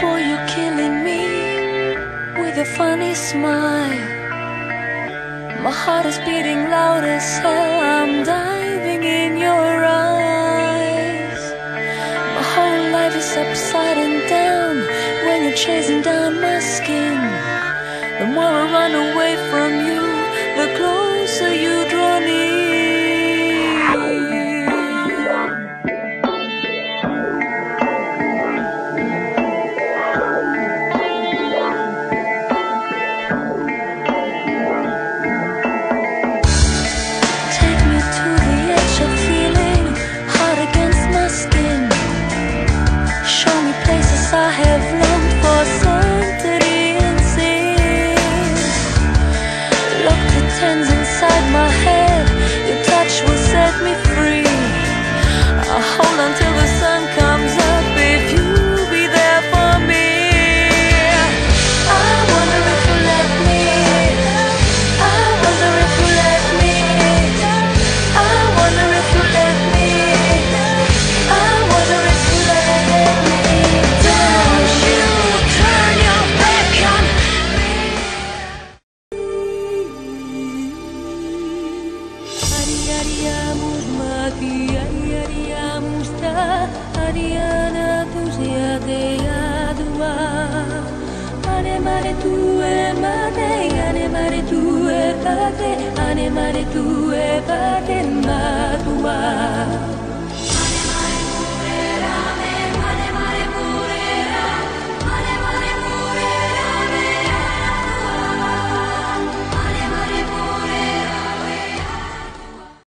Boy, you're killing me with a funny smile. My heart is beating loud as hell. I'm diving in your eyes. My whole life is upside and down when you're chasing down my skin. The more I run away my head. Haríamos mati, ariamus ta, haríana tusia te adua. Ane mare tu e mate, ane mare tu e pate, ane mare tu e pate,